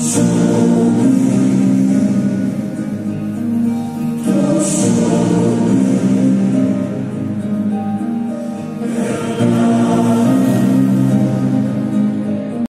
Su